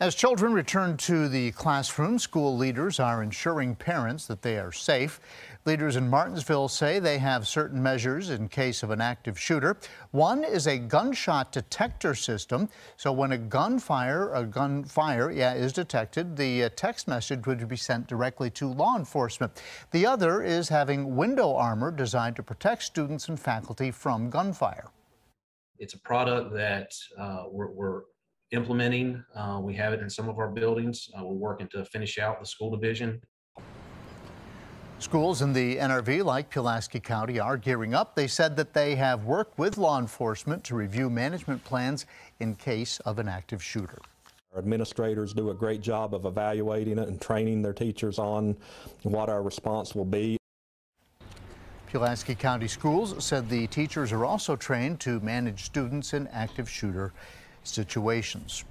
As children return to the classroom, school leaders are ensuring parents that they are safe. Leaders in Martinsville say they have certain measures in case of an active shooter. One is a gunshot detector system. So when a gunfire, a gunfire, yeah, is detected, the uh, text message would be sent directly to law enforcement. The other is having window armor designed to protect students and faculty from gunfire. It's a product that uh, we're, we're implementing. Uh, we have it in some of our buildings. Uh, we're working to finish out the school division. Schools in the NRV, like Pulaski County, are gearing up. They said that they have worked with law enforcement to review management plans in case of an active shooter. Our administrators do a great job of evaluating it and training their teachers on what our response will be. Pulaski County Schools said the teachers are also trained to manage students in active shooter situations.